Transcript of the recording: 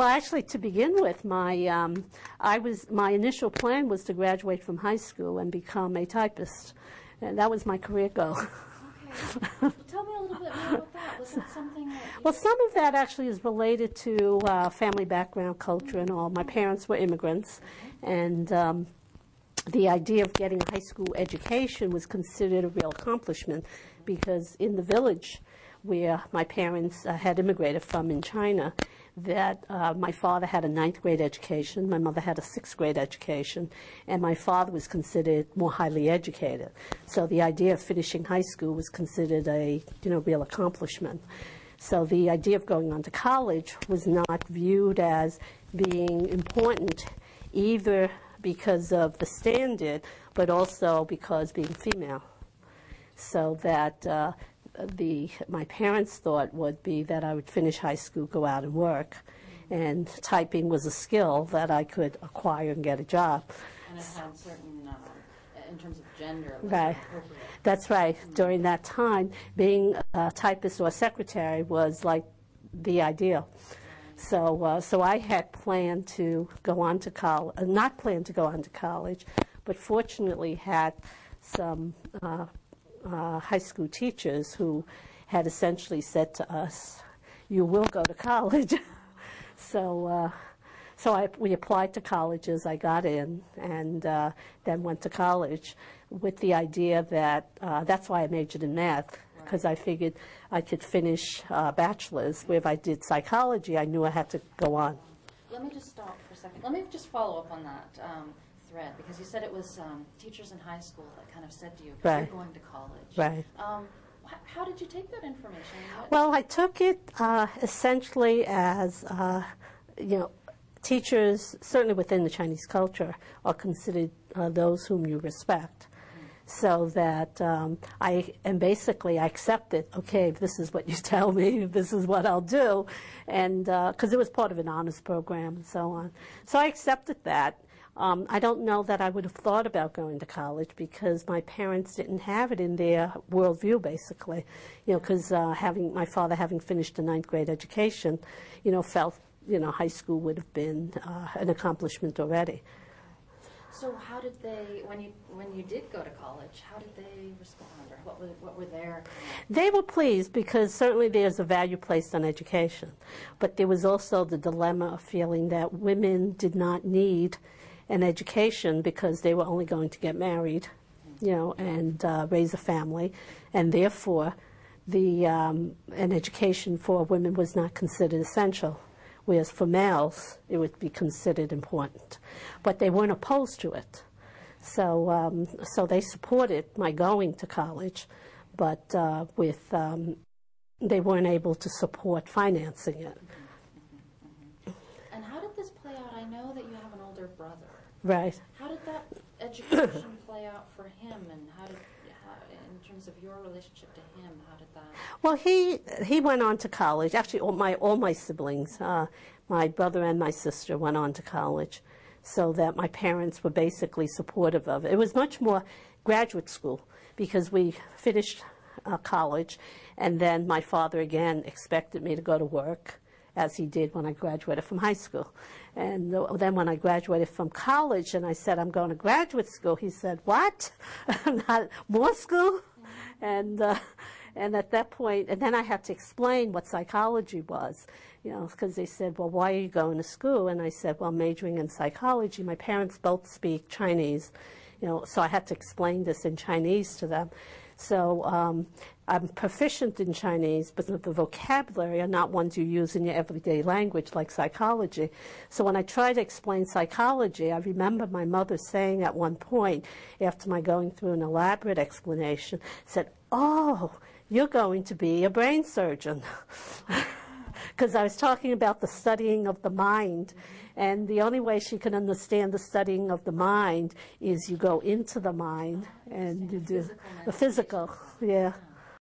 Well, actually, to begin with, my um, I was my initial plan was to graduate from high school and become a typist, and that was my career goal. Okay. Well, tell me a little bit more about that. Was it something that Well, some of that actually is related to uh, family background, culture, and all. My parents were immigrants, and um, the idea of getting a high school education was considered a real accomplishment because in the village where my parents uh, had immigrated from in China, that uh, my father had a ninth grade education, my mother had a sixth grade education, and my father was considered more highly educated. So the idea of finishing high school was considered a you know real accomplishment. So the idea of going on to college was not viewed as being important either because of the standard, but also because being female. So that uh, the my parents thought would be that I would finish high school, go out and work, and typing was a skill that I could acquire and get a job. and it had certain, uh, in terms of gender, it was Right. appropriate. That's right. During that time, being a typist or secretary was like the ideal. So, uh, so I had planned to go on to college, uh, not planned to go on to college, but fortunately had some uh, uh, high school teachers who had essentially said to us, "You will go to college." so, uh, so I, we applied to colleges. I got in, and uh, then went to college with the idea that uh, that's why I majored in math because I figured I could finish uh, bachelor's. Where if I did psychology, I knew I had to go on. Let me just stop for a second. Let me just follow up on that um, thread, because you said it was um, teachers in high school that kind of said to you, Right. you're going to college. Right. Um, How did you take that information? What- Well, I took it uh, essentially as, uh, you know, teachers, certainly within the Chinese culture, are considered uh, those whom you respect. So that um, I, and basically I accepted, okay, this is what you tell me, this is what I'll do. And, because it was part of an honors program and so on. So I accepted that. Um, I don't know that I would have thought about going to college because my parents didn't have it in their worldview, basically. You know, because uh, having my father having finished a ninth grade education, you know, felt you know high school would have been uh, an accomplishment already. So how did they, when you, when you did go to college, how did they respond, or what were, what were their? They were pleased because certainly there's a value placed on education, but there was also the dilemma of feeling that women did not need an education because they were only going to get married, you know, and uh, raise a family, and therefore the um, an education for women was not considered essential, whereas for males it would be considered important, but they weren't opposed to it. So, um, so they supported my going to college, but uh, with um, they weren't able to support financing it. And how did this play out? I know that you have an older brother. Right. How did that education play out for him, and how did, how, in terms of your relationship to him, how did that? Well, he he went on to college. Actually, all my all my siblings, uh, my brother and my sister, went on to college, so that my parents were basically supportive of it. It was much more graduate school because we finished uh, college, and then my father again expected me to go to work, as he did when I graduated from high school. And then when I graduated from college, and I said I'm going to graduate school, he said, "What? Not more school?" And uh, and at that point, and then I had to explain what psychology was, you know, because they said, "Well, why are you going to school?" And I said, "Well, majoring in psychology. My parents both speak Chinese, you know, so I had to explain this in Chinese to them." So um, I'm proficient in Chinese, but the, the vocabulary are not ones you use in your everyday language like psychology. So when I try to explain psychology, I remember my mother saying at one point, after my going through an elaborate explanation, said, "Oh, you're going to be a brain surgeon." Because I was talking about the studying of the mind, and the only way she can understand the studying of the mind is you go into the mind and you do the physical, yeah.